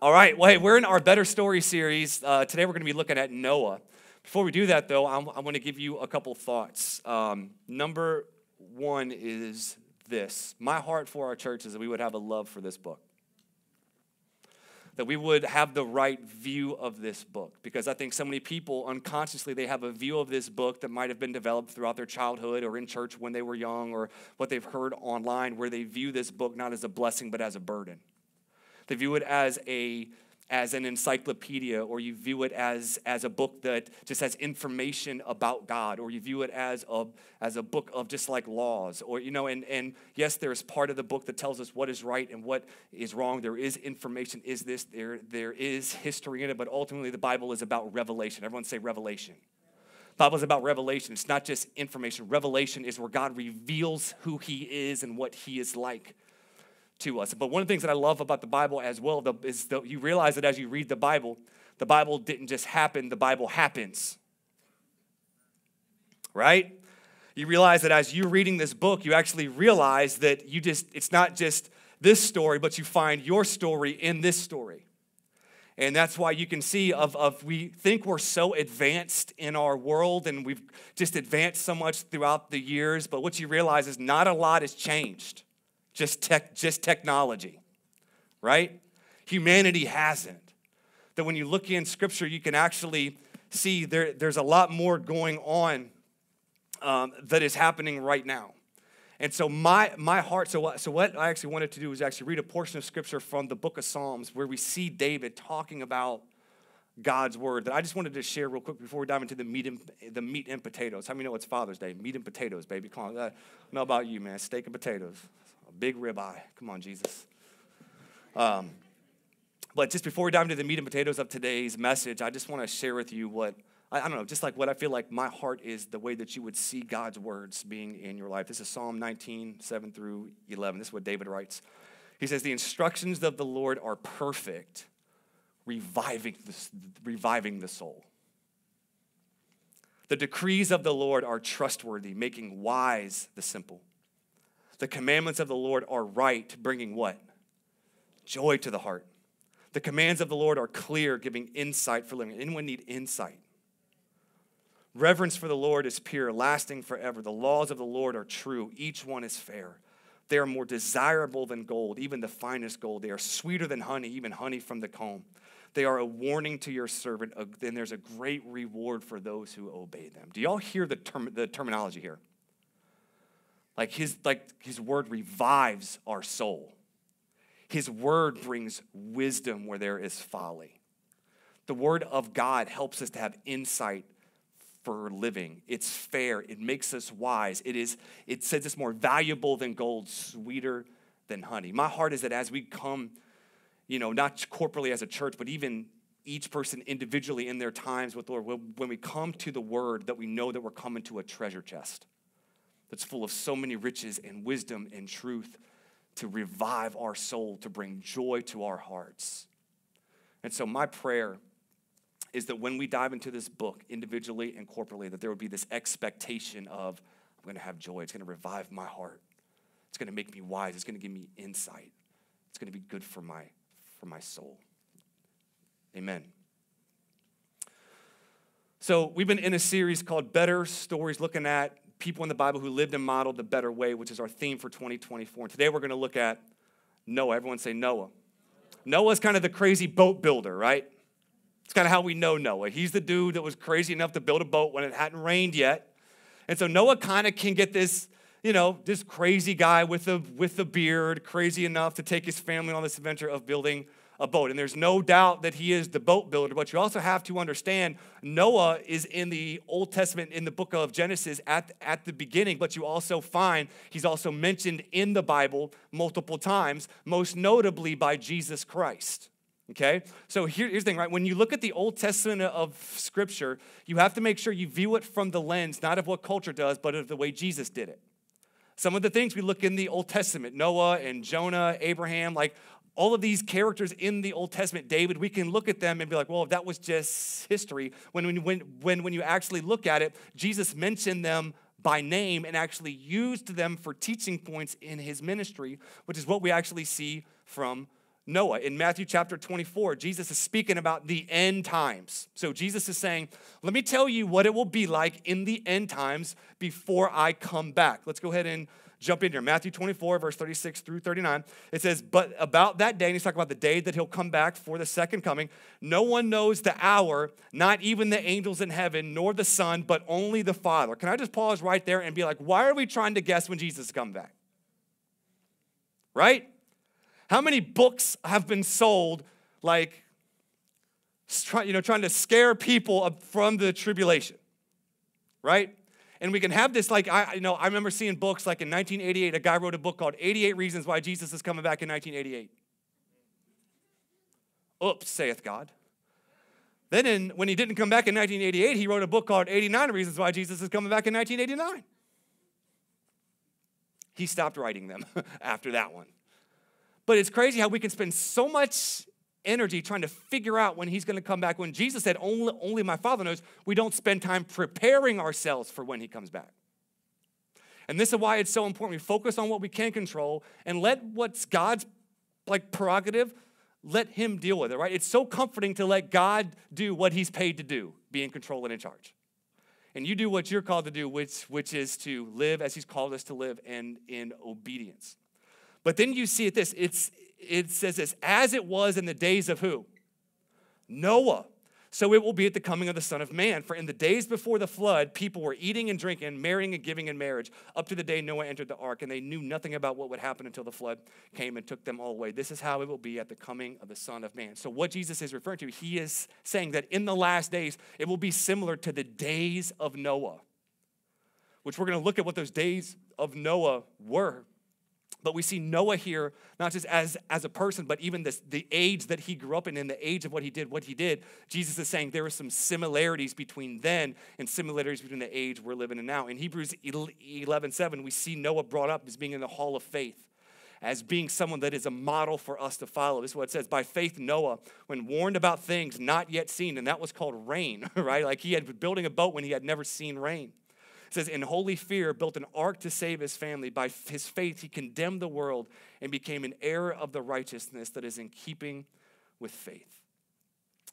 All right, well, we're in our Better Story series. Uh, today we're going to be looking at Noah. Before we do that, though, I'm going to give you a couple thoughts. Um, number one is this My heart for our church is that we would have a love for this book. That we would have the right view of this book. Because I think so many people unconsciously, they have a view of this book that might have been developed throughout their childhood or in church when they were young or what they've heard online, where they view this book not as a blessing but as a burden. They view it as a as an encyclopedia or you view it as, as a book that just has information about God or you view it as a, as a book of just like laws or you know and, and yes there's part of the book that tells us what is right and what is wrong. There is information is this there there is history in it but ultimately the Bible is about revelation. Everyone say revelation. Bible is about revelation. It's not just information. Revelation is where God reveals who he is and what he is like to us. But one of the things that I love about the Bible as well is that you realize that as you read the Bible, the Bible didn't just happen, the Bible happens. Right? You realize that as you're reading this book, you actually realize that you just, it's not just this story, but you find your story in this story. And that's why you can see of, of we think we're so advanced in our world and we've just advanced so much throughout the years, but what you realize is not a lot has changed just, tech, just technology, right? Humanity hasn't. That when you look in Scripture, you can actually see there, there's a lot more going on um, that is happening right now. And so my, my heart, so what, so what I actually wanted to do was actually read a portion of scripture from the book of Psalms where we see David talking about God's word that I just wanted to share real quick before we dive into the meat and, the meat and potatoes. How many know it's Father's Day? Meat and potatoes, baby. Come on. I know about you, man. Steak and potatoes big ribeye. Come on, Jesus. Um, but just before we dive into the meat and potatoes of today's message, I just want to share with you what I, I, don't know, just like what I feel like my heart is the way that you would see God's words being in your life. This is Psalm 19, 7 through 11. This is what David writes. He says, The instructions of the Lord are perfect, reviving the, reviving the soul. The decrees of the Lord are trustworthy, making wise the simple. The commandments of the Lord are right, bringing what? Joy to the heart. The commands of the Lord are clear, giving insight for living. Anyone need insight? Reverence for the Lord is pure, lasting forever. The laws of the Lord are true, each one is fair. They are more desirable than gold, even the finest gold. They are sweeter than honey, even honey from the comb. They are a warning to your servant, and there's a great reward for those who obey them. Do y'all hear the, term, the terminology here? Like his, like his word revives our soul. His word brings wisdom where there is folly. The word of God helps us to have insight for living. It's fair. It makes us wise. It is, it says it's more valuable than gold, sweeter than honey. My heart is that as we come, you know, not corporately as a church, but even each person individually in their times with the Lord, when we come to the word, that we know that we're coming to a treasure chest that's full of so many riches and wisdom and truth to revive our soul, to bring joy to our hearts. And so, my prayer is that when we dive into this book individually and corporately, that there would be this expectation of, I'm going to have joy. It's going to revive my heart. It's going to make me wise. It's going to give me insight. It's going to be good for my, for my soul. Amen. So, we've been in a series called Better Stories, looking at people in the Bible who lived and modeled the better way, which is our theme for 2024. And today we're going to look at Noah. Everyone say Noah. Noah's kind of the crazy boat builder, right? It's kind of how we know Noah. He's the dude that was crazy enough to build a boat when it hadn't rained yet. And so Noah kind of can get this, you know, this crazy guy with the with the beard, crazy enough to take his family on this adventure of building a boat. And there's no doubt that he is the boat builder, but you also have to understand Noah is in the Old Testament, in the book of Genesis at, at the beginning, but you also find he's also mentioned in the Bible multiple times, most notably by Jesus Christ. Okay? So here, here's the thing, right? When you look at the Old Testament of Scripture, you have to make sure you view it from the lens, not of what culture does, but of the way Jesus did it. Some of the things we look in the Old Testament, Noah and Jonah, Abraham, like all of these characters in the Old Testament, David, we can look at them and be like, well, that was just history. When, when, when, when you actually look at it, Jesus mentioned them by name and actually used them for teaching points in his ministry, which is what we actually see from Noah. In Matthew chapter 24, Jesus is speaking about the end times. So Jesus is saying, Let me tell you what it will be like in the end times before I come back. Let's go ahead and jump in here. Matthew 24, verse 36 through 39. It says, But about that day, and he's talking about the day that he'll come back for the second coming, no one knows the hour, not even the angels in heaven, nor the Son, but only the Father. Can I just pause right there and be like, why are we trying to guess when Jesus comes back? Right? How many books have been sold like, you know, trying to scare people from the tribulation, right? And we can have this like I you know I remember seeing books like in 1988 a guy wrote a book called 88 Reasons Why Jesus is Coming Back in 1988. Oops, saith God. Then in, when he didn't come back in 1988, he wrote a book called 89 Reasons Why Jesus is Coming Back in 1989. He stopped writing them after that one. But it's crazy how we can spend so much energy trying to figure out when he's going to come back. When Jesus said, only, only my Father knows, we don't spend time preparing ourselves for when he comes back. And this is why it's so important. We focus on what we can control and let what's God's like prerogative, let him deal with it, right? It's so comforting to let God do what he's paid to do, be in control and in charge. And you do what you're called to do, which, which is to live as he's called us to live and in obedience. But then you see it this it's it says this as it was in the days of who? Noah. So it will be at the coming of the Son of Man. For in the days before the flood, people were eating and drinking, marrying and giving in marriage, up to the day Noah entered the ark, and they knew nothing about what would happen until the flood came and took them all away. This is how it will be at the coming of the Son of Man. So, what Jesus is referring to, he is saying that in the last days, it will be similar to the days of Noah, which we're going to look at what those days of Noah were. But we see Noah here, not just as, as a person, but even this, the age that he grew up in and the age of what he did, what he did. Jesus is saying there are some similarities between then and similarities between the age we're living in now. In Hebrews 11 7, we see Noah brought up as being in the hall of faith, as being someone that is a model for us to follow. This is what it says By faith, Noah, when warned about things not yet seen, and that was called rain, right? Like he had been building a boat when he had never seen rain it says, in holy fear, built an ark to save his family. By his faith, he condemned the world and became an heir of the righteousness that is in keeping with faith.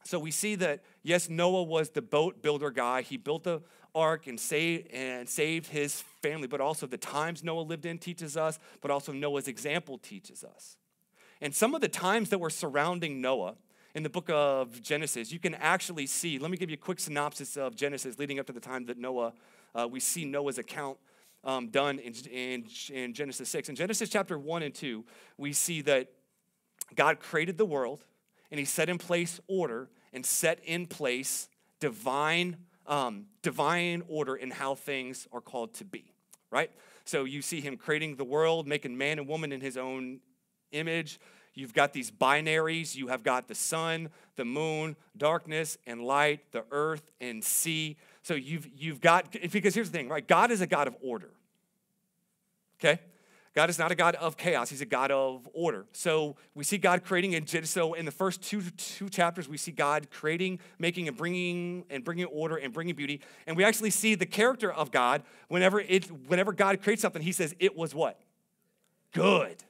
So we see that, yes, Noah was the boat builder guy. He built the ark and saved, and saved his family, but also the times Noah lived in teaches us, but also Noah's example teaches us. And some of the times that were surrounding Noah, in the book of Genesis, you can actually see. Let me give you a quick synopsis of Genesis leading up to the time that Noah uh, we see Noah's account um, done in, in, in Genesis 6. In Genesis chapter 1 and 2, we see that God created the world and he set in place order and set in place divine, um, divine order in how things are called to be, right? So you see him creating the world, making man and woman in his own image. You've got these binaries. You have got the sun, the moon, darkness and light, the earth and sea. So you've, you've got, because here's the thing, right? God is a God of order. Okay? God is not a God of chaos, He's a God of order. So we see God creating, and so in the first two, two chapters, we see God creating, making, and bringing, and bringing order and bringing beauty. And we actually see the character of God whenever, it, whenever God creates something, He says, It was what? Good.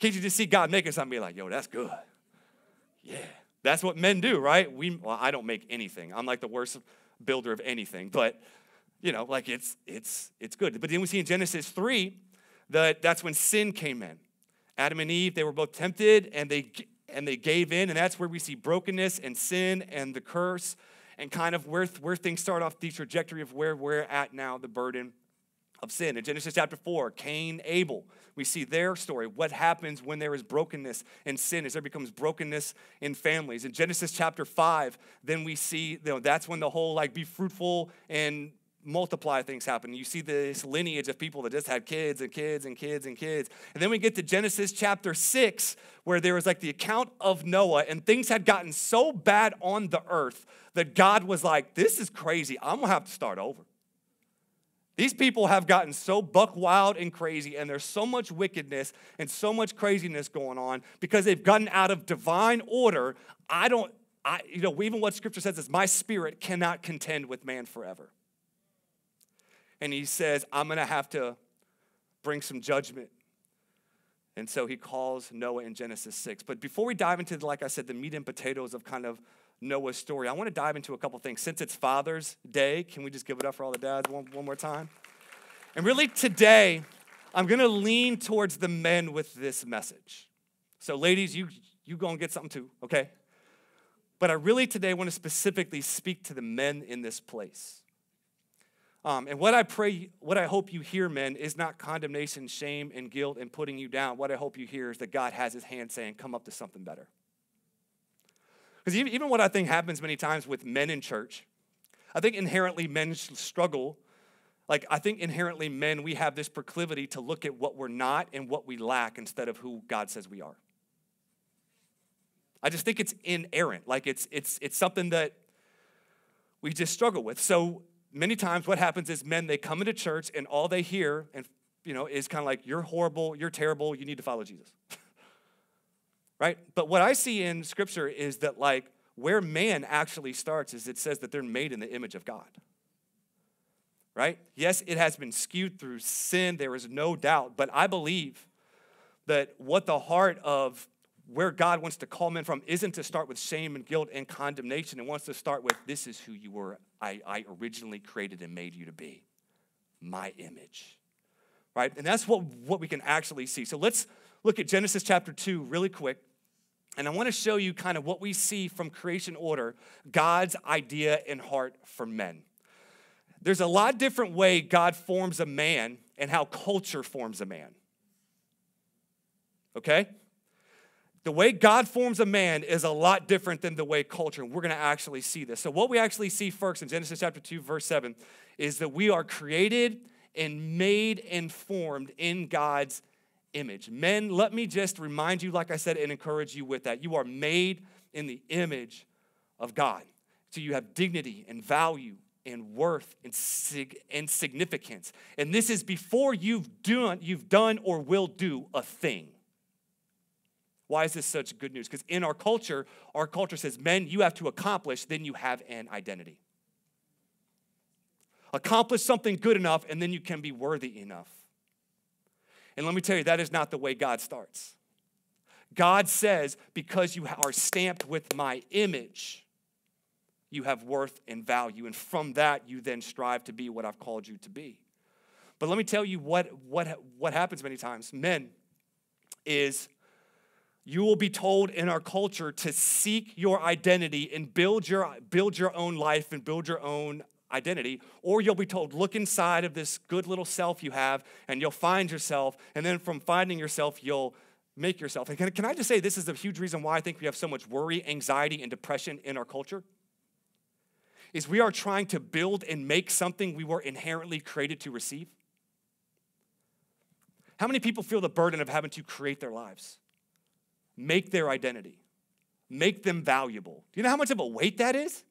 Can't you just see God making something be like, yo, that's good? Yeah. That's what men do, right? We, well, I don't make anything. I'm like the worst builder of anything, but you know, like it's it's it's good. But then we see in Genesis 3 that that's when sin came in. Adam and Eve, they were both tempted and they and they gave in, and that's where we see brokenness and sin and the curse and kind of where, where things start off the trajectory of where we're at now, the burden of sin. In Genesis chapter 4, Cain, Abel, we see their story. What happens when there is brokenness and sin as there becomes brokenness in families. In Genesis chapter 5, then we see, you know, that's when the whole like be fruitful and multiply things happen. You see this lineage of people that just had kids and kids and kids and kids. And then we get to Genesis chapter 6, where there was like the account of Noah, and things had gotten so bad on the earth that God was like, This is crazy. I'm gonna have to start over. These people have gotten so buck wild and crazy, and there's so much wickedness and so much craziness going on because they've gotten out of divine order. I don't, I, you know, even what scripture says is my spirit cannot contend with man forever. And he says, I'm gonna have to bring some judgment. And so he calls Noah in Genesis 6. But before we dive into, like I said, the meat and potatoes of kind of Noah's story, I want to dive into a couple things. Since it's Father's Day, can we just give it up for all the dads one, one more time? And really, today, I'm going to lean towards the men with this message. So, ladies, you, you go and get something too, okay? But I really today want to specifically speak to the men in this place. Um, and what I pray, what I hope you hear, men, is not condemnation, shame, and guilt and putting you down. What I hope you hear is that God has his hand saying, come up to something better. Because even what I think happens many times with men in church, I think inherently men struggle. Like, I think inherently men, we have this proclivity to look at what we're not and what we lack instead of who God says we are. I just think it's inerrant. Like, it's, it's, it's something that we just struggle with. So, many times what happens is men they come into church and all they hear and you know is kind of like you're horrible you're terrible you need to follow jesus. Right? But what i see in scripture is that like where man actually starts is it says that they're made in the image of god. Right? Yes it has been skewed through sin there is no doubt but i believe that what the heart of where God wants to call men from isn't to start with shame and guilt and condemnation. It wants to start with this is who you were. I, I originally created and made you to be my image. Right? And that's what, what we can actually see. So let's look at Genesis chapter 2 really quick. And I want to show you kind of what we see from creation order, God's idea and heart for men. There's a lot different way God forms a man and how culture forms a man. Okay? The way God forms a man is a lot different than the way culture, and we're going to actually see this. So, what we actually see first in Genesis chapter 2, verse 7, is that we are created and made and formed in God's image. Men, let me just remind you, like I said, and encourage you with that. You are made in the image of God. So, you have dignity and value and worth and, sig- and significance. And this is before you've done, you've done or will do a thing. Why is this such good news? Because in our culture, our culture says, men, you have to accomplish, then you have an identity. Accomplish something good enough, and then you can be worthy enough. And let me tell you, that is not the way God starts. God says, because you are stamped with my image, you have worth and value. And from that, you then strive to be what I've called you to be. But let me tell you what, what, what happens many times. Men is you will be told in our culture to seek your identity and build your, build your own life and build your own identity. Or you'll be told, look inside of this good little self you have and you'll find yourself. And then from finding yourself, you'll make yourself. And can, can I just say, this is a huge reason why I think we have so much worry, anxiety, and depression in our culture? Is we are trying to build and make something we were inherently created to receive. How many people feel the burden of having to create their lives? Make their identity, make them valuable. Do you know how much of a weight that is?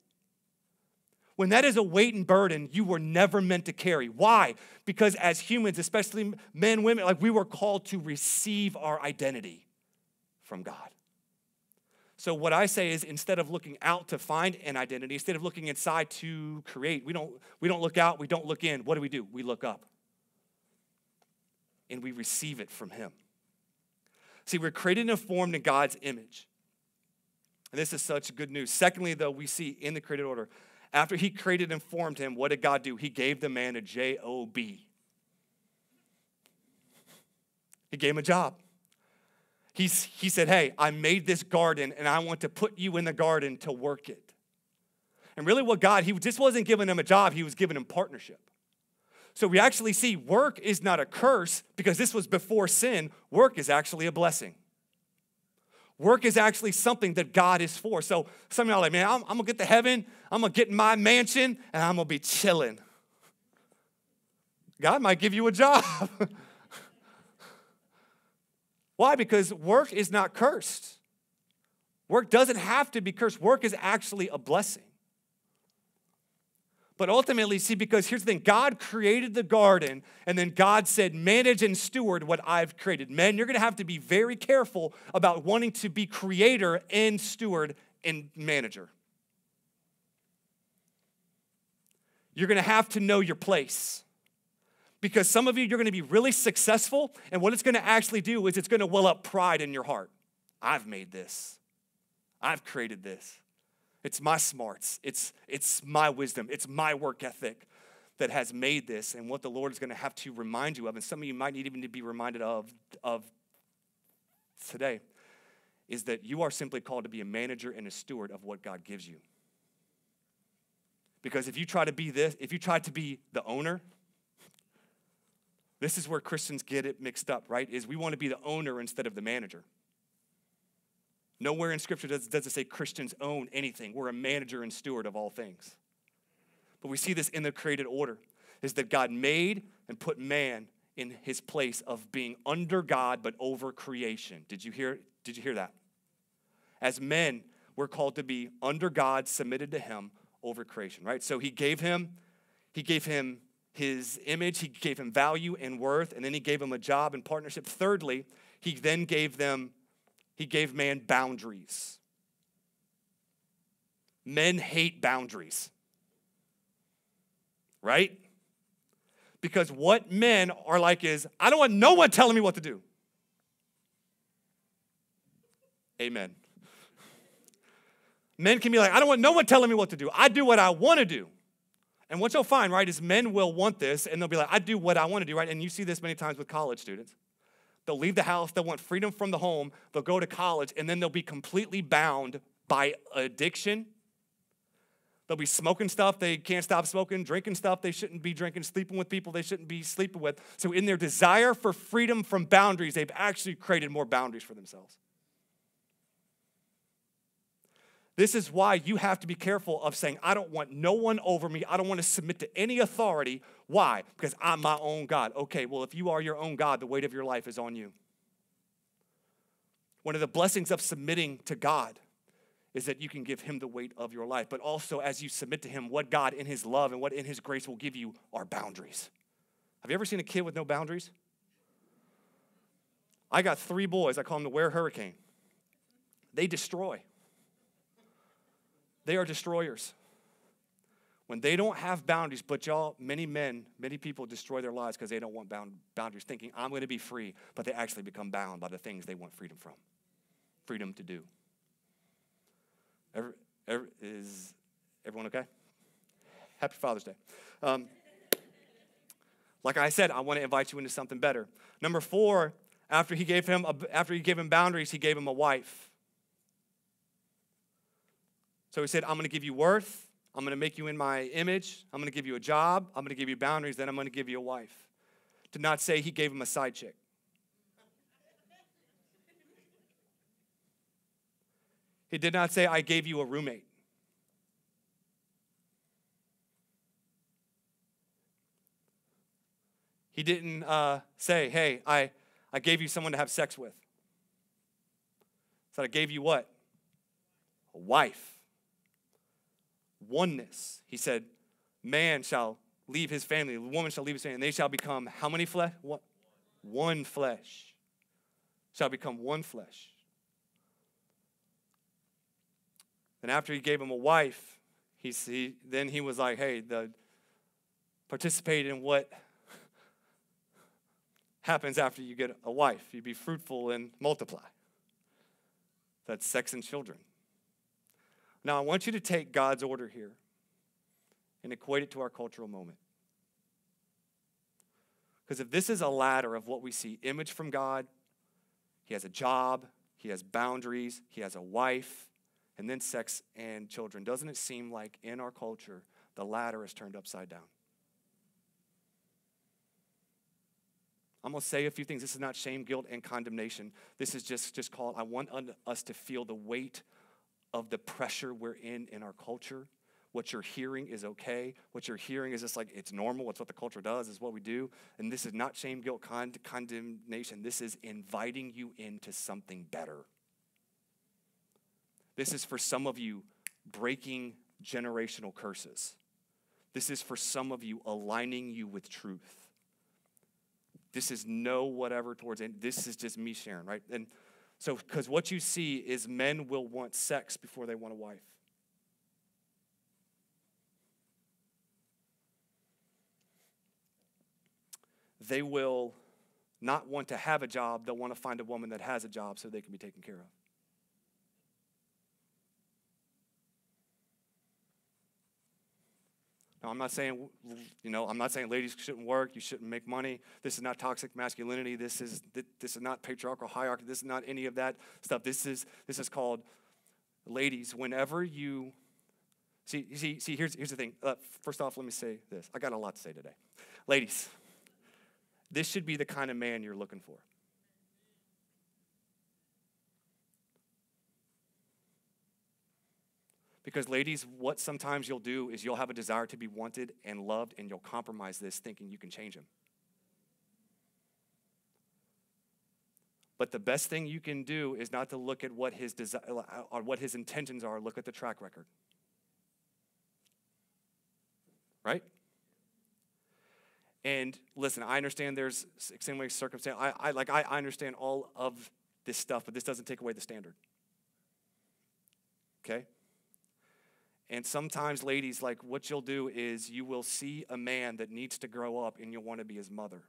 When that is a weight and burden you were never meant to carry. Why? Because as humans, especially men, women, like we were called to receive our identity from God. So what I say is instead of looking out to find an identity, instead of looking inside to create, we don't we don't look out, we don't look in. What do we do? We look up. And we receive it from him. See, we're created and formed in God's image. And this is such good news. Secondly, though, we see in the created order, after he created and formed him, what did God do? He gave the man a J O B. He gave him a job. He's, he said, Hey, I made this garden and I want to put you in the garden to work it. And really, what God, he just wasn't giving him a job, he was giving him partnership. So we actually see work is not a curse because this was before sin. Work is actually a blessing. Work is actually something that God is for. So some of y'all like, man, I'm, I'm gonna get to heaven, I'm gonna get in my mansion, and I'm gonna be chilling. God might give you a job. Why? Because work is not cursed. Work doesn't have to be cursed. Work is actually a blessing. But ultimately, see, because here's the thing God created the garden, and then God said, manage and steward what I've created. Men, you're gonna have to be very careful about wanting to be creator and steward and manager. You're gonna have to know your place. Because some of you, you're going to be really successful, and what it's going to actually do is it's going to well up pride in your heart. I've made this, I've created this. It's my smarts, it's, it's my wisdom, it's my work ethic that has made this, and what the Lord is going to have to remind you of, and some of you might need even to be reminded of, of today, is that you are simply called to be a manager and a steward of what God gives you. Because if you try to be this, if you try to be the owner, this is where Christians get it mixed up, right? Is we want to be the owner instead of the manager. Nowhere in Scripture does, does it say Christians own anything. We're a manager and steward of all things. But we see this in the created order is that God made and put man in his place of being under God but over creation. Did you hear did you hear that? As men, we're called to be under God, submitted to him over creation, right? So he gave him he gave him his image, he gave him value and worth, and then he gave him a job and partnership. Thirdly, he then gave them, he gave man boundaries. Men hate boundaries, right? Because what men are like is, I don't want no one telling me what to do. Amen. Men can be like, I don't want no one telling me what to do. I do what I want to do. And what you'll find, right, is men will want this and they'll be like, I do what I want to do, right? And you see this many times with college students. They'll leave the house, they'll want freedom from the home, they'll go to college, and then they'll be completely bound by addiction. They'll be smoking stuff they can't stop smoking, drinking stuff they shouldn't be drinking, sleeping with people they shouldn't be sleeping with. So, in their desire for freedom from boundaries, they've actually created more boundaries for themselves. This is why you have to be careful of saying, I don't want no one over me. I don't want to submit to any authority. Why? Because I'm my own God. Okay, well, if you are your own God, the weight of your life is on you. One of the blessings of submitting to God is that you can give Him the weight of your life. But also, as you submit to Him, what God in His love and what in His grace will give you are boundaries. Have you ever seen a kid with no boundaries? I got three boys. I call them the Ware Hurricane. They destroy. They are destroyers. When they don't have boundaries, but y'all, many men, many people destroy their lives because they don't want bound, boundaries, thinking, I'm going to be free, but they actually become bound by the things they want freedom from, freedom to do. Every, every, is everyone okay? Happy Father's Day. Um, like I said, I want to invite you into something better. Number four, after he gave him a, after he gave him boundaries, he gave him a wife. So he said, I'm going to give you worth. I'm going to make you in my image. I'm going to give you a job. I'm going to give you boundaries. Then I'm going to give you a wife. Did not say he gave him a side chick. He did not say, I gave you a roommate. He didn't uh, say, hey, I, I gave you someone to have sex with. Said, I gave you what? A wife oneness. He said, Man shall leave his family, woman shall leave his family, and they shall become how many flesh? What? One flesh. Shall become one flesh. And after he gave him a wife, he, he then he was like, hey, the participate in what happens after you get a wife. You be fruitful and multiply. That's sex and children. Now, I want you to take God's order here and equate it to our cultural moment. Because if this is a ladder of what we see image from God, he has a job, he has boundaries, he has a wife, and then sex and children. Doesn't it seem like in our culture the ladder is turned upside down? I'm going to say a few things. This is not shame, guilt, and condemnation. This is just, just called, I want us to feel the weight of the pressure we're in in our culture. What you're hearing is okay. What you're hearing is just like it's normal. It's what the culture does, is what we do. And this is not shame, guilt, con- condemnation. This is inviting you into something better. This is for some of you breaking generational curses. This is for some of you aligning you with truth. This is no whatever towards, and this is just me sharing, right? And so, because what you see is men will want sex before they want a wife. they will not want to have a job, they'll want to find a woman that has a job so they can be taken care of. Now, I'm not saying, you know, I'm not saying ladies shouldn't work, you shouldn't make money. This is not toxic masculinity. This is this is not patriarchal hierarchy. This is not any of that stuff. This is this is called ladies. Whenever you see see see here's here's the thing. Uh, first off, let me say this. I got a lot to say today, ladies. This should be the kind of man you're looking for. Because, ladies, what sometimes you'll do is you'll have a desire to be wanted and loved, and you'll compromise this thinking you can change him. But the best thing you can do is not to look at what his, desi- or uh, what his intentions are, look at the track record. Right? And listen, I understand there's extremely circumstance. I, I like I, I understand all of this stuff, but this doesn't take away the standard. Okay? And sometimes, ladies, like what you'll do is you will see a man that needs to grow up and you'll want to be his mother.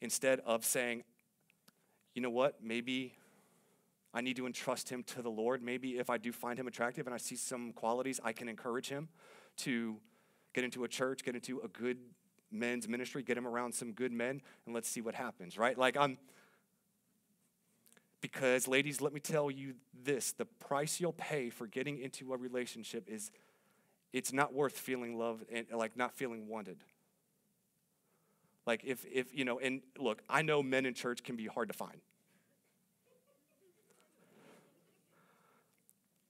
Instead of saying, you know what, maybe I need to entrust him to the Lord. Maybe if I do find him attractive and I see some qualities, I can encourage him to get into a church, get into a good men's ministry, get him around some good men, and let's see what happens, right? Like I'm because, ladies, let me tell you this the price you'll pay for getting into a relationship is it's not worth feeling loved and like not feeling wanted. Like, if, if, you know, and look, I know men in church can be hard to find.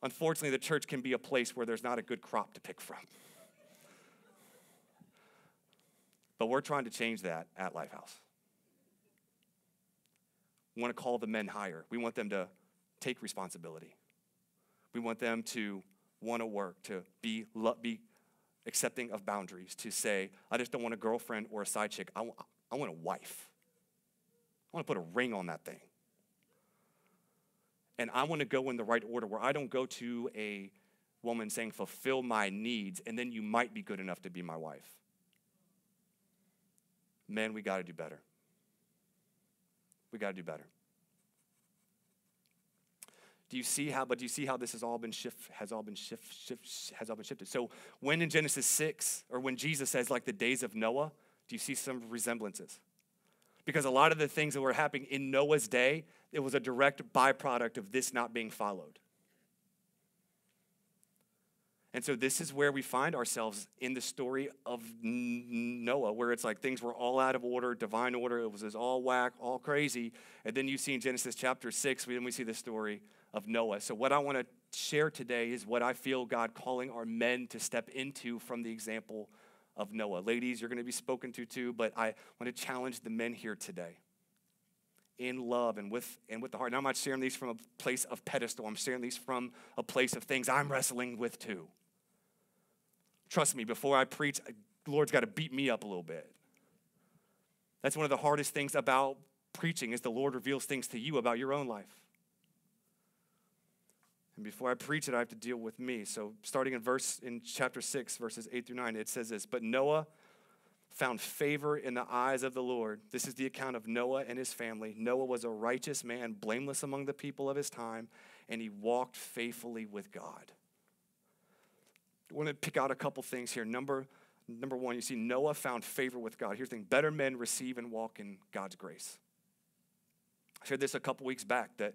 Unfortunately, the church can be a place where there's not a good crop to pick from. But we're trying to change that at Lifehouse. We want to call the men higher. We want them to take responsibility. We want them to want to work, to be, be accepting of boundaries, to say, I just don't want a girlfriend or a side chick. I want, want a wife. I want to put a ring on that thing. And I want to go in the right order where I don't go to a woman saying, fulfill my needs, and then you might be good enough to be my wife. Men, we got to do better. We got to do better. Do you see how? But do you see how this has all been shift has all been shift, shift has all been shifted? So when in Genesis six, or when Jesus says like the days of Noah, do you see some resemblances? Because a lot of the things that were happening in Noah's day, it was a direct byproduct of this not being followed. And so this is where we find ourselves in the story of Noah, where it's like things were all out of order, divine order, it was just all whack, all crazy. And then you see in Genesis chapter 6, then we see the story of Noah. So what I want to share today is what I feel God calling our men to step into from the example of Noah. Ladies, you're going to be spoken to too, but I want to challenge the men here today in love and with and with the heart. And I'm not sharing these from a place of pedestal. I'm sharing these from a place of things I'm wrestling with too. Trust me, before I preach, the Lord's got to beat me up a little bit. That's one of the hardest things about preaching is the Lord reveals things to you about your own life. And before I preach it, I have to deal with me. So starting in verse in chapter 6 verses 8 through 9, it says this, "But Noah found favor in the eyes of the Lord." This is the account of Noah and his family. Noah was a righteous man, blameless among the people of his time, and he walked faithfully with God. I want to pick out a couple things here. Number, number one, you see Noah found favor with God. Here's the thing better men receive and walk in God's grace. I shared this a couple weeks back that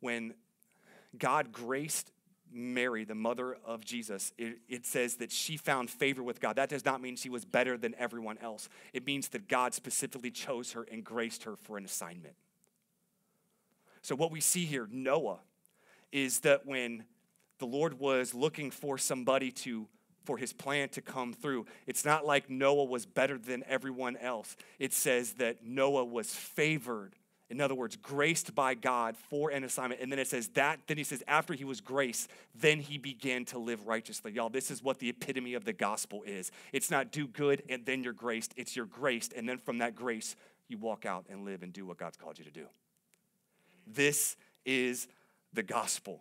when God graced Mary, the mother of Jesus, it, it, says that she found favor with God. That does not mean she was better than everyone else. It means that God specifically chose her and graced her for an assignment. So, what we see here, Noah, is that when the Lord was looking for somebody to for his plan to come through. It's not like Noah was better than everyone else. It says that Noah was favored. In other words, graced by God for an assignment. And then it says that, then he says, after he was graced, then he began to live righteously. Y'all, this is what the epitome of the gospel is. It's not do good and then you're graced, it's you're graced. And then from that grace, you walk out and live and do what God's called you to do. This is the gospel.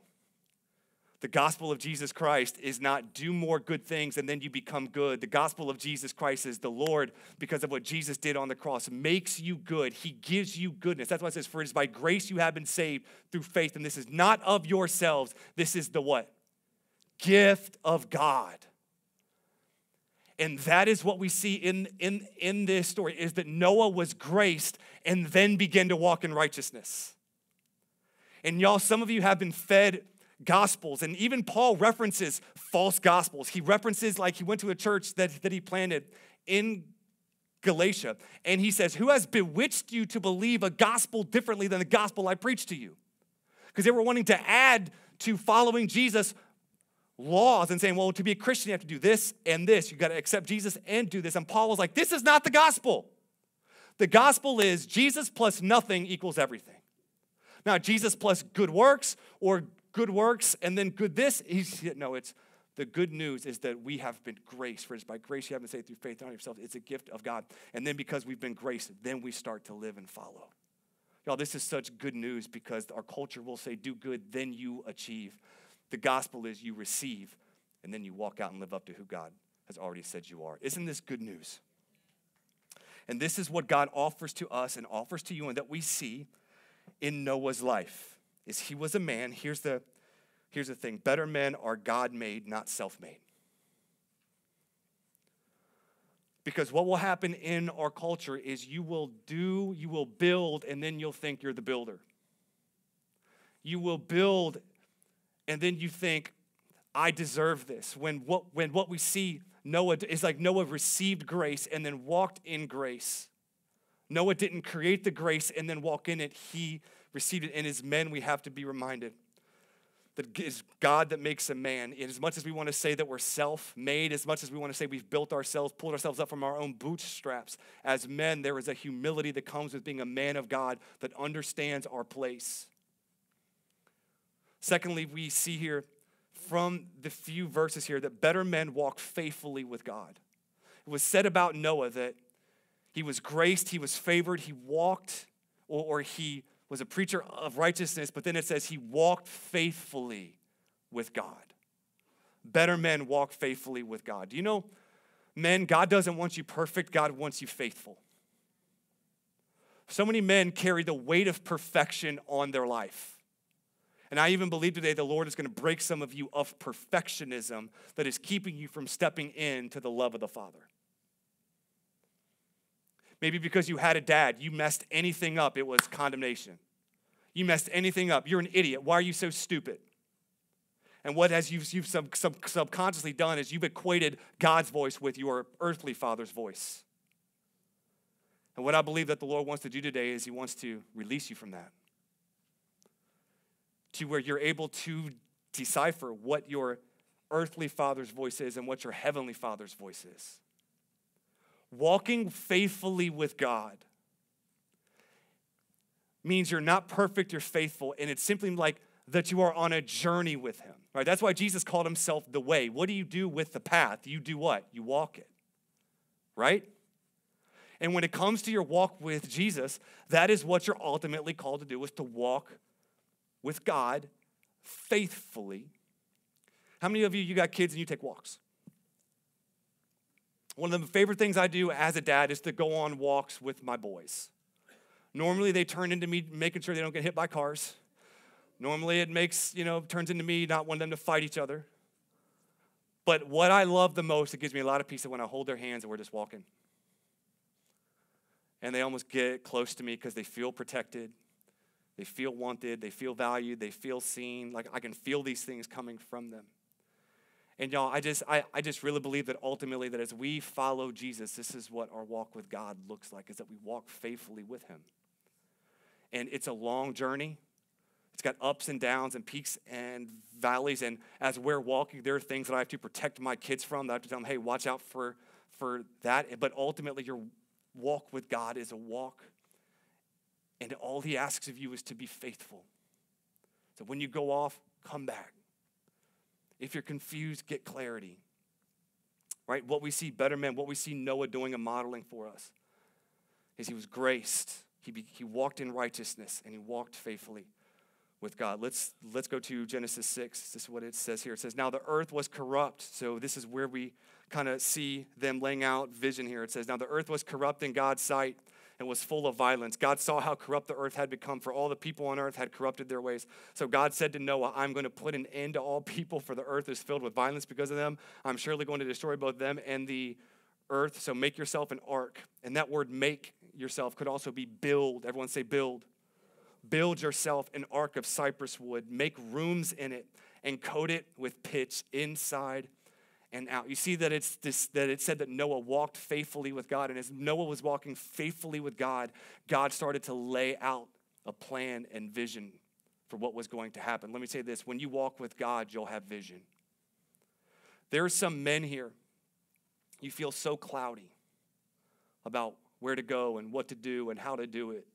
The gospel of Jesus Christ is not do more good things and then you become good. The gospel of Jesus Christ is the Lord, because of what Jesus did on the cross, makes you good. He gives you goodness. That's why it says, For it is by grace you have been saved through faith. And this is not of yourselves. This is the what? Gift of God. And that is what we see in, in, in this story is that Noah was graced and then began to walk in righteousness. And y'all, some of you have been fed gospels, and even Paul references false gospels. He references, like, he went to a church that, that he planted in Galatia, and he says, Who has bewitched you to believe a gospel differently than the gospel I preached to you? Because they were wanting to add to following Jesus laws and saying, well, to be a Christian, you have to do this and this. You got to accept Jesus and do this. And Paul was like, this is not the gospel. The gospel is Jesus plus nothing equals everything. Now, Jesus plus good works or good works and then good this, he's, no, it's the good news is that we have been graced. For it's by grace you have been saved through faith on yourself. It's a gift of God. And then because we've been graced, then we start to live and follow. Y'all, this is such good news because our culture will say, do good, then you achieve. The gospel is you receive and then you walk out and live up to who God has already said you are. Isn't this good news? And this is what God offers to us and offers to you and that we see in Noah's life. Is he was a man, here's the here's the thing, better men are God-made, not self-made. Because what will happen in our culture is you will do, you will build, and then you'll think you're the builder. You will build and then you think, I deserve this. When what, when what we see Noah is like Noah received grace and then walked in grace. Noah didn't create the grace and then walk in it, he received it. And as men, we have to be reminded that it's God that makes a man. And as much as we want to say that we're self made, as much as we want to say we've built ourselves, pulled ourselves up from our own bootstraps, as men, there is a humility that comes with being a man of God that understands our place. Secondly, we see here from the few verses here that better men walk faithfully with God. It was said about Noah that he was graced, he was favored, he walked, or, or he was a preacher of righteousness, but then it says he walked faithfully with God. Better men walk faithfully with God. Do you know, men, God doesn't want you perfect, God wants you faithful. So many men carry the weight of perfection on their life. And I even believe today the Lord is going to break some of you of perfectionism that is keeping you from stepping into the love of the Father. Maybe because you had a dad, you messed anything up, it was condemnation. You messed anything up, you're an idiot. Why are you so stupid? And what has you've, you've sub, sub, subconsciously done is you've equated God's voice with your earthly father's voice. And what I believe that the Lord wants to do today is He wants to release you from that to where you're able to decipher what your earthly father's voice is and what your heavenly father's voice is. Walking faithfully with God means you're not perfect, you're faithful, and it's simply like that you are on a journey with Him. Right? That's why Jesus called Himself the way. What do you do with the path? You do what? You walk it. Right? And when it comes to your walk with Jesus, that is what you're ultimately called to do is to walk with God faithfully. How many of you you got kids and you take walks? One of the favorite things I do as a dad is to go on walks with my boys. Normally they turn into me making sure they don't get hit by cars. Normally it makes, you know, turns into me not wanting them to fight each other. But what I love the most, it gives me a lot of peace when I hold their hands and we're just walking. And they almost get close to me because they feel protected. They feel wanted, they feel valued, they feel seen. Like I can feel these things coming from them. And y'all, I just I, I just really believe that ultimately that as we follow Jesus, this is what our walk with God looks like, is that we walk faithfully with him. And it's a long journey. It's got ups and downs and peaks and valleys. And as we're walking, there are things that I have to protect my kids from. That I have to tell them, hey, watch out for, for that. But ultimately, your walk with God is a walk and all he asks of you is to be faithful. So when you go off, come back. If you're confused, get clarity. Right? What we see better men, what we see Noah doing and modeling for us is he was graced. He, be, he walked in righteousness and he walked faithfully with God. Let's let's go to Genesis 6. This is what it says here. It says, Now the earth was corrupt. So this is where we kind of see them laying out vision here. It says, Now the earth was corrupt in God's sight and was full of violence. God saw how corrupt the earth had become, for all the people on earth had corrupted their ways. So God said to Noah, I'm going to put an end to all people, for the earth is filled with violence because of them. I'm surely going to destroy both them and the earth. So make yourself an ark. And that word make yourself could also be build. Everyone say build. Build yourself an ark of cypress wood, make rooms in it, and coat it with pitch inside and out. You see that it's this that it said that Noah walked faithfully with God, and as Noah was walking faithfully with God, God started to lay out a plan and vision for what was going to happen. Let me say this when you walk with God, you'll have vision. There are some men here, you feel so cloudy about where to go and what to do and how to do it.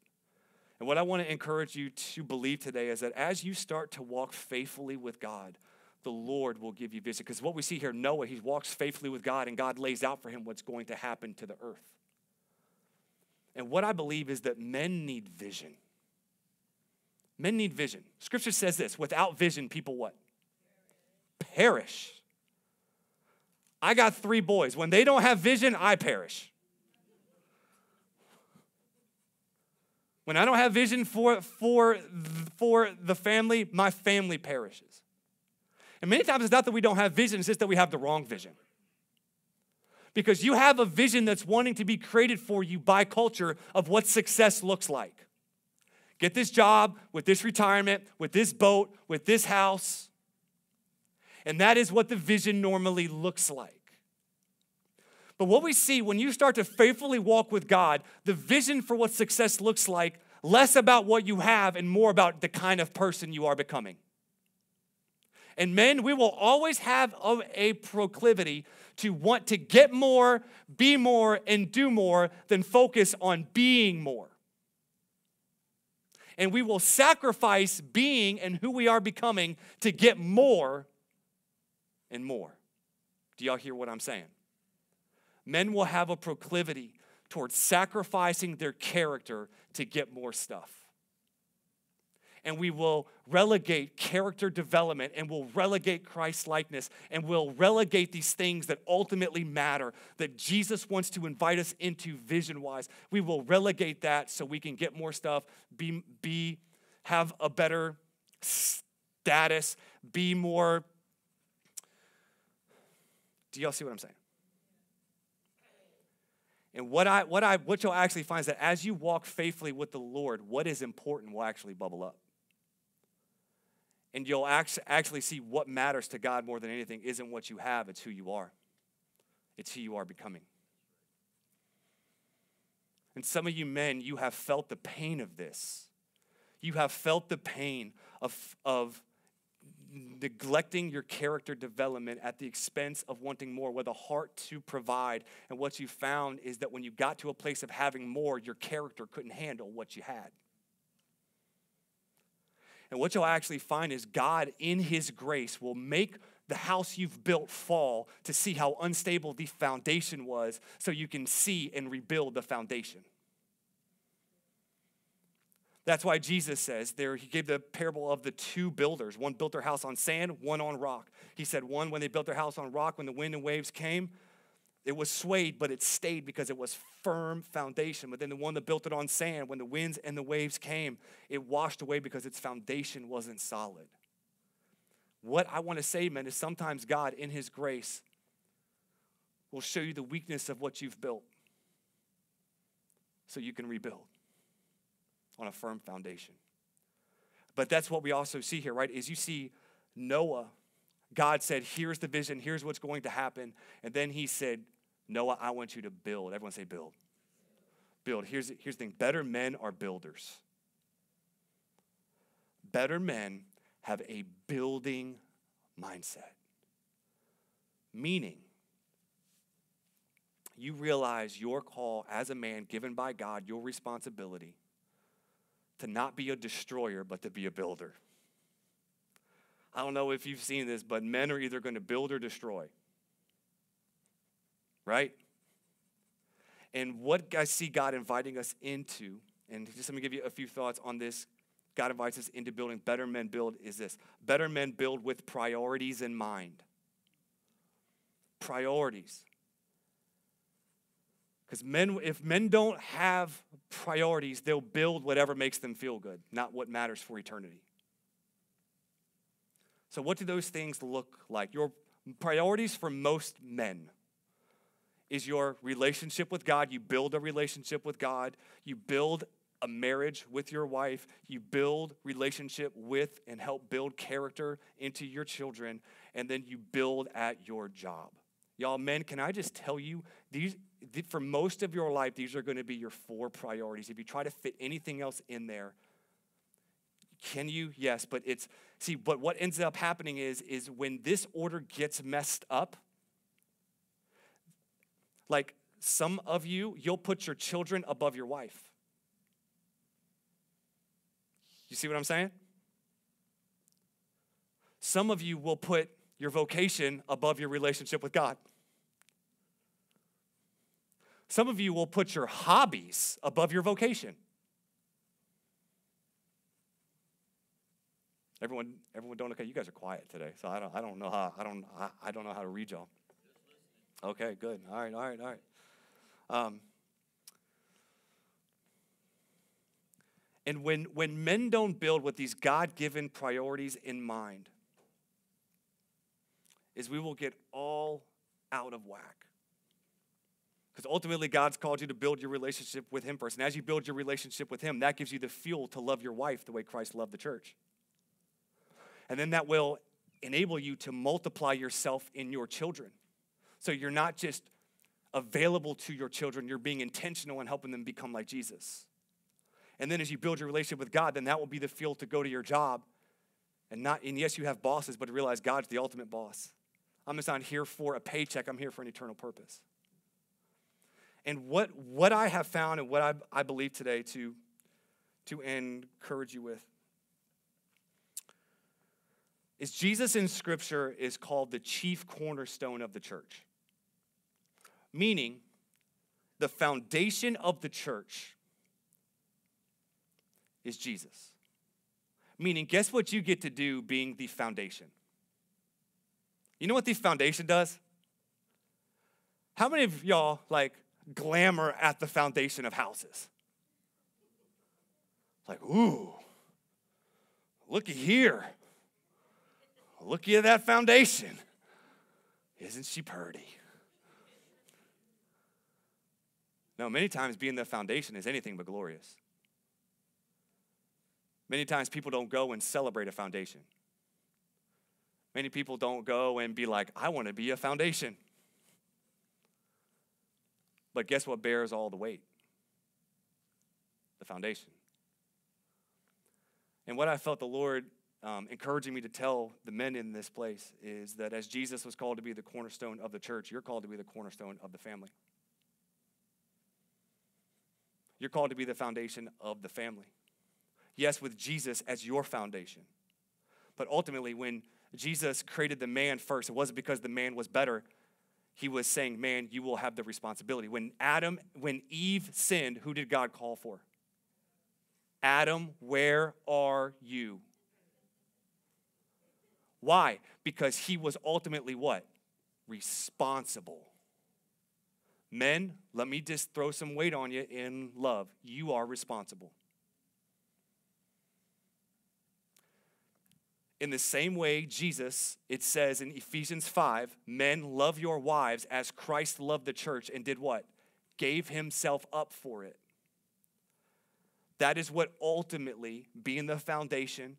And what I want to encourage you to believe today is that as you start to walk faithfully with God, the Lord will give you vision. Because what we see here, Noah, he walks faithfully with God, and God lays out for him what's going to happen to the earth. And what I believe is that men need vision. Men need vision. Scripture says this without vision, people what? Perish. I got three boys. When they don't have vision, I perish. When I don't have vision for, for, for the family, my family perishes. And many times it's not that we don't have vision, it's just that we have the wrong vision. Because you have a vision that's wanting to be created for you by culture of what success looks like. Get this job with this retirement, with this boat, with this house. And that is what the vision normally looks like. But what we see when you start to faithfully walk with God, the vision for what success looks like, less about what you have and more about the kind of person you are becoming. And men, we will always have a proclivity to want to get more, be more, and do more than focus on being more. And we will sacrifice being and who we are becoming to get more and more. Do y'all hear what I'm saying? Men will have a proclivity towards sacrificing their character to get more stuff and we will relegate character development and we'll relegate Christ likeness and we'll relegate these things that ultimately matter that Jesus wants to invite us into vision wise. We will relegate that so we can get more stuff, be, be have a better status, be more. Do y'all see what I'm saying? And what I what I what you'll actually find is that as you walk faithfully with the Lord, what is important will actually bubble up and you'll actually see what matters to God more than anything isn't what you have, it's who you are. It's who you are becoming. And some of you men, you have felt the pain of this. You have felt the pain of, of neglecting your character development at the expense of wanting more with a heart to provide. And what you found is that when you got to a place of having more, your character couldn't handle what you had. And what you'll actually find is God, in His grace, will make the house you've built fall to see how unstable the foundation was so you can see and rebuild the foundation. That's why Jesus says there, he gave the parable of the two builders. One built their house on sand, one on rock. He said, one, when they built their house on rock, when the wind and waves came, it was swayed, but it stayed because it was firm foundation. But then the one that built it on sand, when the winds and the waves came, it washed away because its foundation wasn't solid. What I want to say, man, is sometimes God, in His grace, will show you the weakness of what you've built so you can rebuild on a firm foundation. But that's what we also see here, right? Is you see Noah God said, Here's the vision, here's what's going to happen. And then he said, Noah, I want you to build. Everyone say, build. Build. Here's, here's the thing better men are builders. Better men have a building mindset. Meaning, you realize your call as a man given by God, your responsibility to not be a destroyer, but to be a builder. I don't know if you've seen this, but men are either going to build or destroy. Right? And what I see God inviting us into, and just let me give you a few thoughts on this. God invites us into building better men build is this better men build with priorities in mind. Priorities. Because men, if men don't have priorities, they'll build whatever makes them feel good, not what matters for eternity. So, what do those things look like? Your priorities for most men is your relationship with God. You build a relationship with God, you build a marriage with your wife, you build relationship with and help build character into your children, and then you build at your job. Y'all, men, can I just tell you, these for most of your life, these are going to be your four priorities. If you try to fit anything else in there, can you? Yes, but it's see, but what ends up happening is is when this order gets messed up, like some of you, you'll put your children above your wife. You see what I'm saying? Some of you will put your vocation above your relationship with God. Some of you will put your hobbies above your vocation. Everyone, everyone don't okay. You guys are quiet today, so I don't, I don't know how, I don't, I, I don't know how to read y'all. Okay, good. All right, all right, all right. Um, and when when men don't build with these God-given priorities in mind, is we will get all out of whack. Because ultimately, God's called you to build your relationship with Him first. And as you build your relationship with Him, that gives you the fuel to love your wife the way Christ loved the church. And then that will enable you to multiply yourself in your children. So you're not just available to your children, you're being intentional in helping them become like Jesus. And then as you build your relationship with God, then that will be the fuel to go to your job. And not and yes, you have bosses, but realize God's the ultimate boss. I'm just not here for a paycheck, I'm here for an eternal purpose. And what, what I have found and what I, I believe today to, to encourage you with is Jesus in Scripture is called the chief cornerstone of the church. Meaning, the foundation of the church is Jesus. Meaning, guess what you get to do being the foundation? You know what the foundation does? How many of y'all, like, glamour at the foundation of houses. Like, ooh, looky here. Looky at that foundation. Isn't she pretty? No, many times being the foundation is anything but glorious. Many times people don't go and celebrate a foundation. Many people don't go and be like, I want to be a foundation. But guess what bears all the weight? The foundation. And what I felt the Lord um, encouraging me to tell the men in this place is that as Jesus was called to be the cornerstone of the church, you're called to be the cornerstone of the family. You're called to be the foundation of the family. Yes, with Jesus as your foundation. But ultimately, when Jesus created the man first, it wasn't because the man was better, he was saying, Man, you will have the responsibility. When Adam, when Eve sinned, who did God call for? Adam, where are you? Why? Because he was ultimately what? Responsible. Men, let me just throw some weight on you in love. You are responsible. In the same way, Jesus, it says in Ephesians 5, men love your wives as Christ loved the church and did what? Gave himself up for it. That is what ultimately being the foundation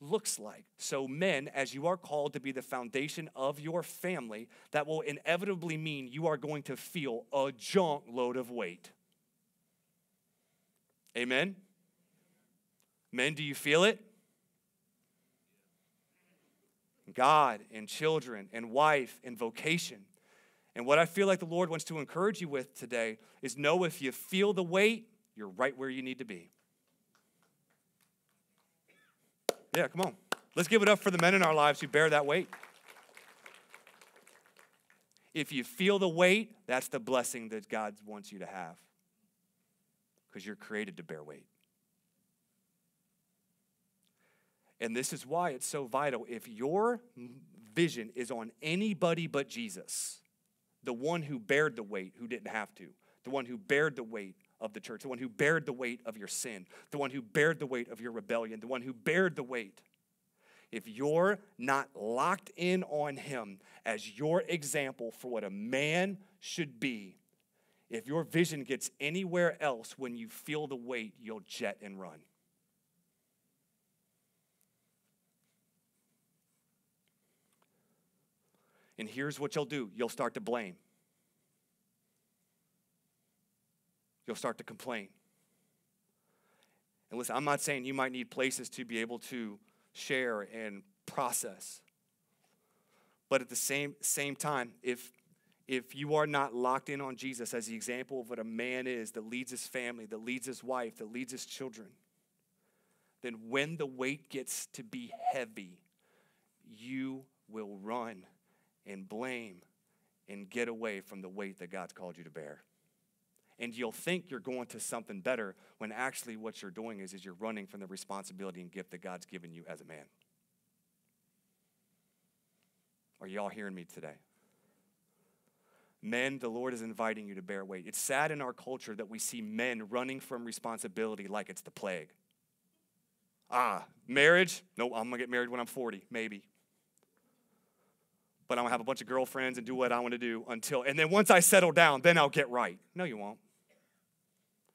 looks like. So, men, as you are called to be the foundation of your family, that will inevitably mean you are going to feel a junk load of weight. Amen? Men, do you feel it? God and children and wife and vocation. And what I feel like the Lord wants to encourage you with today is know if you feel the weight, you're right where you need to be. Yeah, come on. Let's give it up for the men in our lives who bear that weight. If you feel the weight, that's the blessing that God wants you to have because you're created to bear weight. And this is why it's so vital. If your vision is on anybody but Jesus, the one who bared the weight, who didn't have to, the one who bared the weight of the church, the one who bared the weight of your sin, the one who bared the weight of your rebellion, the one who bared the weight. If you're not locked in on him as your example for what a man should be, if your vision gets anywhere else when you feel the weight, you'll jet and run. And here's what you'll do you'll start to blame. You'll start to complain. And listen, I'm not saying you might need places to be able to share and process. But at the same, same time, if, if you are not locked in on Jesus as the example of what a man is that leads his family, that leads his wife, that leads his children, then when the weight gets to be heavy, you will run and blame and get away from the weight that God's called you to bear. And you'll think you're going to something better when actually what you're doing is, is you're running from the responsibility and gift that God's given you as a man. Are y'all hearing me today? Men, the Lord is inviting you to bear weight. It's sad in our culture that we see men running from responsibility like it's the plague. Ah, marriage? No, I'm gonna get married when I'm 40, maybe but I'm gonna have a bunch of girlfriends and do what I wanna do until, and then once I settle down, then I'll get right. No, you won't.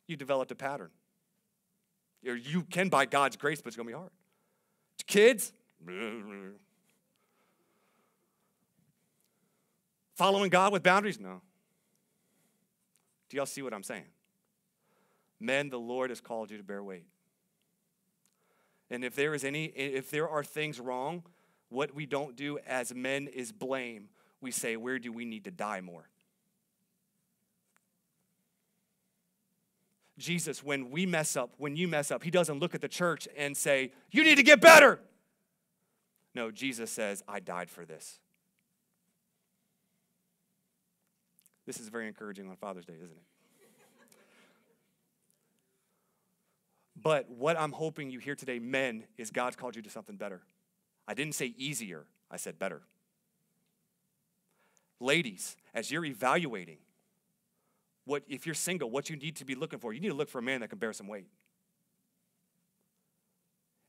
You developed a pattern. You can by God's grace, but it's gonna be hard. Kids, following God with boundaries? No. Do y'all see what I'm saying? Men, the Lord has called you to bear weight. And if there is any, if there are things wrong, what we don't do as men is blame. We say, where do we need to die more? Jesus, when we mess up, when you mess up, he doesn't look at the church and say, You need to get better. No, Jesus says, I died for this. This is very encouraging on Father's Day, isn't it? but what I'm hoping you hear today, men, is God's called you to something better. I didn't say easier, I said better. Ladies, as you're evaluating what if you're single, what you need to be looking for, you need to look for a man that can bear some weight.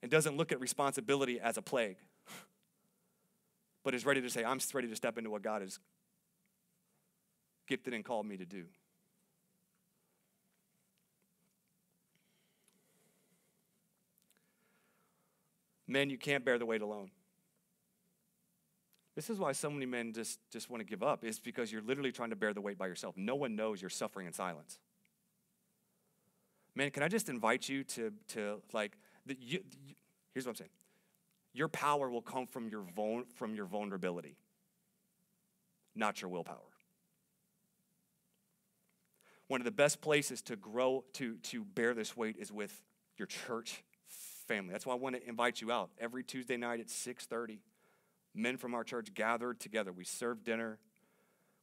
And doesn't look at responsibility as a plague, but is ready to say, I'm ready to step into what God has gifted and called me to do. Men, you can't bear the weight alone. This is why so many men just, just want to give up, is because you're literally trying to bear the weight by yourself. No one knows you're suffering in silence. Man, can I just invite you to, to like, the, you, you, here's what I'm saying. Your power will come from your, vul, from your vulnerability, not your willpower. One of the best places to grow, to, to bear this weight is with your church family. That's why I want to invite you out every Tuesday night at 6:30. Men from our church gathered together. We serve dinner.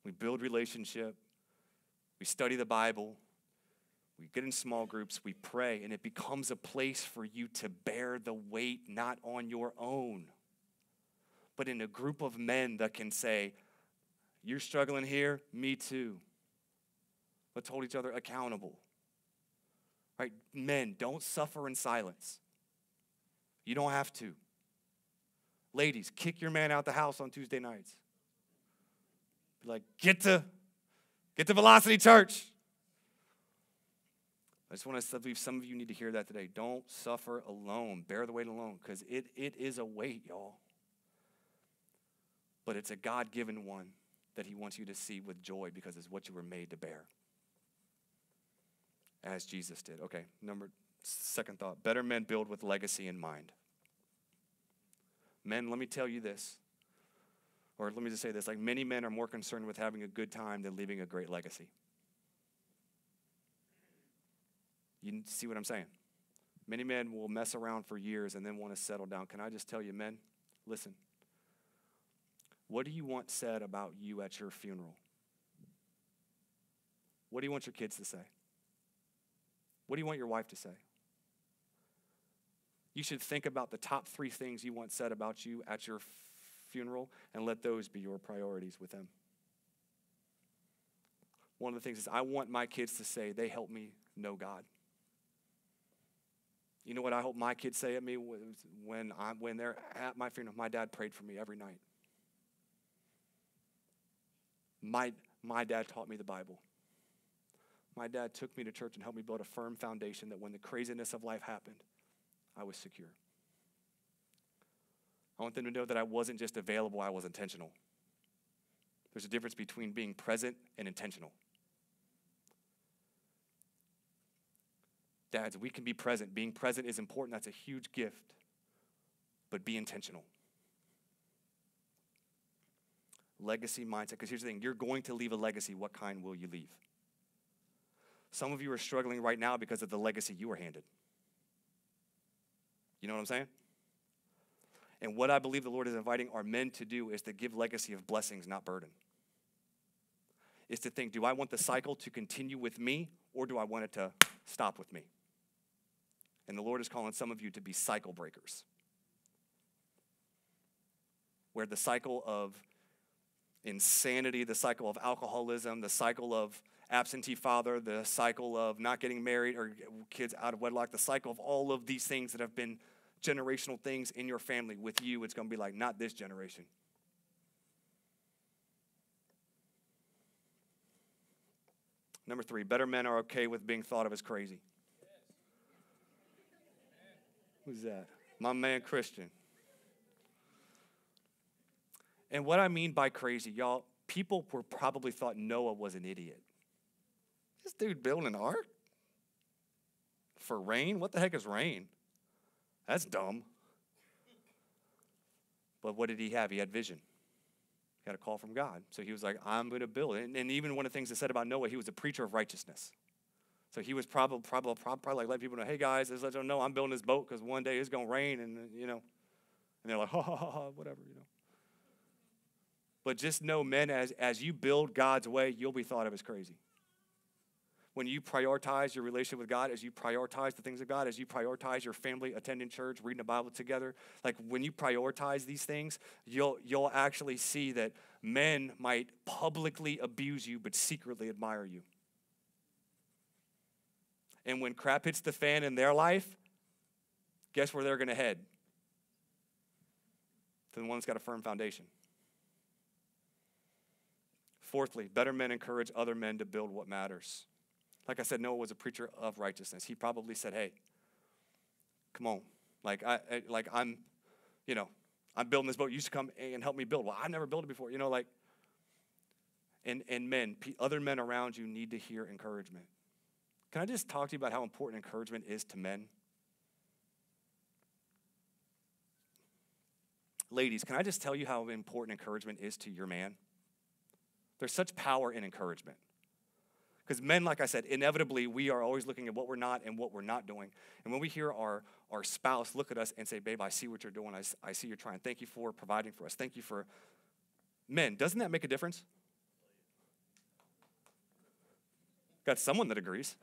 We build relationship. We study the Bible. We get in small groups, we pray, and it becomes a place for you to bear the weight not on your own, but in a group of men that can say, You're struggling here, me too. Let's hold each other accountable. Right? Men, don't suffer in silence. You don't have to. Ladies, kick your man out the house on Tuesday nights. Be like, get to, get to Velocity Church. I just want to believe some of you need to hear that today. Don't suffer alone. Bear the weight alone, because it, it is a weight, y'all. But it's a God given one that He wants you to see with joy because it's what you were made to bear. As Jesus did. Okay, number Second thought better men build with legacy in mind. Men, let me tell you this. Or let me just say this like many men are more concerned with having a good time than leaving a great legacy. You see what I'm saying? Many men will mess around for years and then want to settle down. Can I just tell you, men, listen. What do you want said about you at your funeral? What do you want your kids to say? What do you want your wife to say? You should think about the top three things you want said about you at your funeral and let those be your priorities with them. One of the things is, I want my kids to say, they helped me know God. You know what I hope my kids say at me when, I'm, when they're at my funeral? My dad prayed for me every night. My, my dad taught me the Bible. My dad took me to church and helped me build a firm foundation that when the craziness of life happened, I was secure. I want them to know that I wasn't just available, I was intentional. There's a difference between being present and intentional. Dads, we can be present. Being present is important, that's a huge gift. But be intentional. Legacy mindset, because here's the thing you're going to leave a legacy. What kind will you leave? Some of you are struggling right now because of the legacy you were handed. You know what I'm saying? And what I believe the Lord is inviting our men to do is to give legacy of blessings, not burden. Is to think, do I want the cycle to continue with me or do I want it to stop with me? And the Lord is calling some of you to be cycle breakers. Where the cycle of insanity, the cycle of alcoholism, the cycle of absentee father, the cycle of not getting married or kids out of wedlock, the cycle of all of these things that have been generational things in your family. With you, it's going to be like, not this generation. Number three, better men are okay with being thought of as crazy. Who's that? My man Christian. And what I mean by crazy, y'all, people were probably thought Noah was an idiot. This dude building an ark? For rain? What the heck is rain? That's dumb. But what did he have? He had vision. He had a call from God. So he was like, I'm going to build. And, and even one of the things that said about Noah, he was a preacher of righteousness. So he was probably, probably, probably like letting people know, hey guys, let's let them know I'm building this boat because one day it's going to rain and, uh, you know. And they're like, ha, ha, ha, ha, whatever, you know. But just know, men, as, as you build God's way, you'll be thought of as crazy when you prioritize your relationship with God, as you prioritize the things of God, as you prioritize your family attending church, reading the Bible together, like when you prioritize these things, you'll you'll actually see that men might publicly abuse you but secretly admire you. And when crap hits the fan in their life, guess where they're going to head? To the one that's got a firm foundation. Fourthly, better men encourage other men to build what matters. Like I said, Noah was a preacher of righteousness. He probably said, "Hey, come on, like I, like I'm, you know, I'm building this boat. You should come and help me build. Well, I've never built it before. You know, like, and and men, other men around you need to hear encouragement. Can I just talk to you about how important encouragement is to men? Ladies, can I just tell you how important encouragement is to your man? There's such power in encouragement. Because men, like I said, inevitably we are always looking at what we're not and what we're not doing. And when we hear our, our spouse look at us and say, Babe, I see what you're doing. I, I see you're trying. Thank you for providing for us. Thank you for. Men, doesn't that make a difference? Got someone that agrees.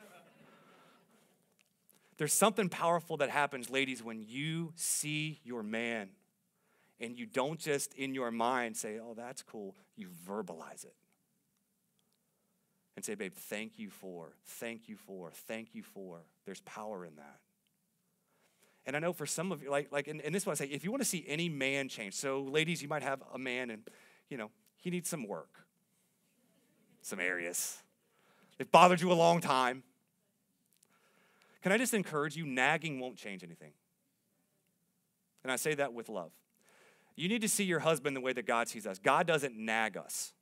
There's something powerful that happens, ladies, when you see your man and you don't just in your mind say, Oh, that's cool. You verbalize it and say, babe, thank you for, thank you for, thank you for. There's power in that. And I know for some of you, like, like, and, and this is what I say, if you want to see any man change, so ladies, you might have a man and, you know, he needs some work, some areas. It bothered you a long time. Can I just encourage you, nagging won't change anything. And I say that with love. You need to see your husband the way that God sees us. God doesn't nag us.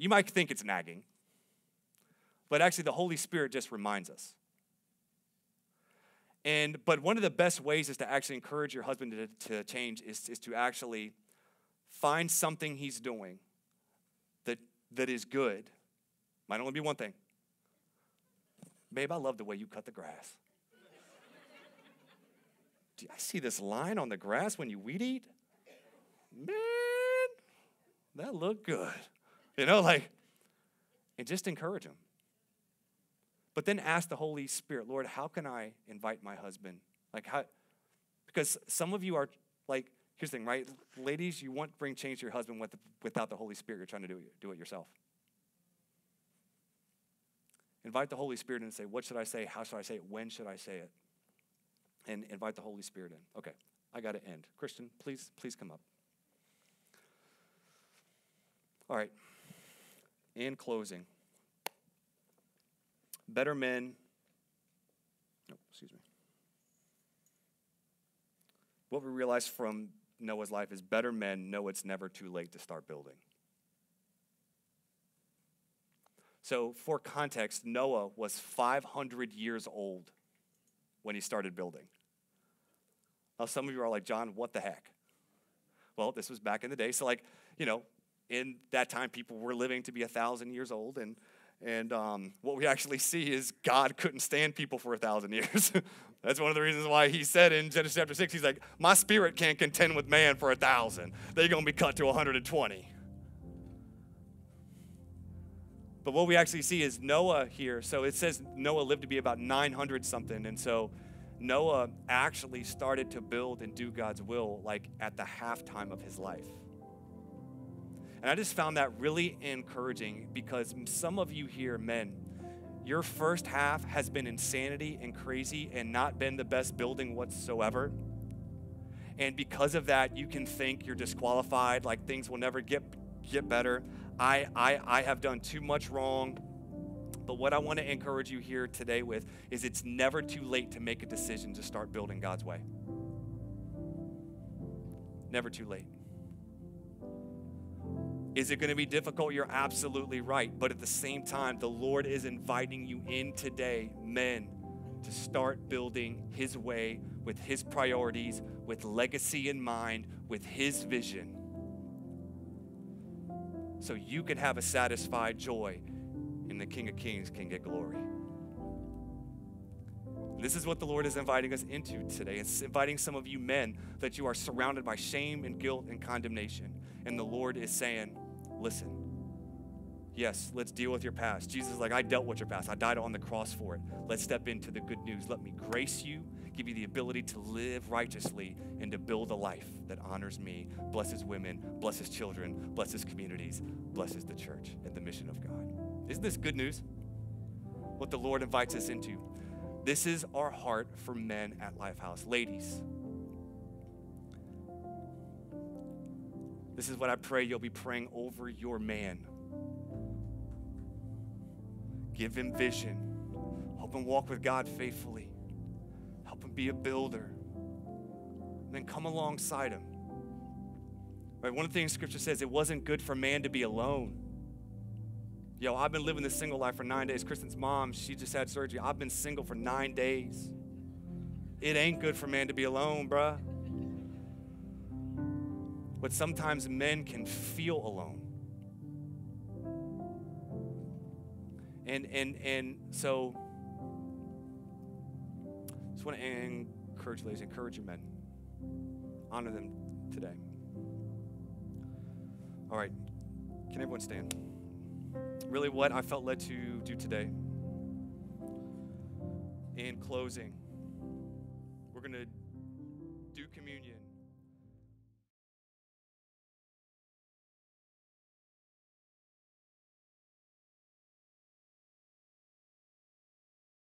You might think it's nagging, but actually, the Holy Spirit just reminds us. And but one of the best ways is to actually encourage your husband to, to change is, is to actually find something he's doing that that is good. Might only be one thing. Babe, I love the way you cut the grass. Do I see this line on the grass when you weed eat? Man, that looked good. You know, like, and just encourage them. But then ask the Holy Spirit, Lord, how can I invite my husband? Like, how? Because some of you are like, here's the thing, right? Ladies, you want to bring change to your husband with, without the Holy Spirit. You're trying to do it, do it yourself. Invite the Holy Spirit and say, What should I say? How should I say it? When should I say it? And invite the Holy Spirit in. Okay, I got to end. Christian, please, please come up. All right. In closing, better men. Oh, excuse me. What we realize from Noah's life is better men know it's never too late to start building. So, for context, Noah was 500 years old when he started building. Now, some of you are like, John, what the heck? Well, this was back in the day. So, like, you know, in that time, people were living to be a thousand years old. And, and um, what we actually see is God couldn't stand people for a thousand years. That's one of the reasons why he said in Genesis chapter 6, he's like, My spirit can't contend with man for a thousand. They're going to be cut to 120. But what we actually see is Noah here. So it says Noah lived to be about 900 something. And so Noah actually started to build and do God's will like at the halftime of his life. And I just found that really encouraging because some of you here, men, your first half has been insanity and crazy and not been the best building whatsoever. And because of that, you can think you're disqualified, like things will never get, get better. I, I, I have done too much wrong. But what I want to encourage you here today with is it's never too late to make a decision to start building God's way. Never too late. Is it going to be difficult? You're absolutely right. But at the same time, the Lord is inviting you in today, men, to start building His way with His priorities, with legacy in mind, with His vision so you can have a satisfied joy and the King of Kings can get glory. This is what the Lord is inviting us into today. It's inviting some of you men that you are surrounded by shame and guilt and condemnation. And the Lord is saying, listen, yes, let's deal with your past. Jesus like, I dealt with your past. I died on the cross for it. Let's step into the good news. Let me grace you give you the ability to live righteously and to build a life that honors me, blesses women, blesses children, blesses communities, blesses the church and the mission of God. Isn't this good news? What the Lord invites us into. This is our heart for men at Lifehouse. Ladies, this is what I pray you'll be praying over your man. Give him vision. Help him walk with God faithfully Help him be a builder. And then come alongside him. Right? One of the things scripture says, it wasn't good for man to be alone. Yo, I've been living this single life for nine days. Kristen's mom, she just had surgery. I've been single for nine days. It ain't good for man to be alone, bruh. But sometimes men can feel alone. And and and so I just want to encourage ladies, encourage your men. Honor them today. All right, can everyone stand? Really, what I felt led to do today. In closing,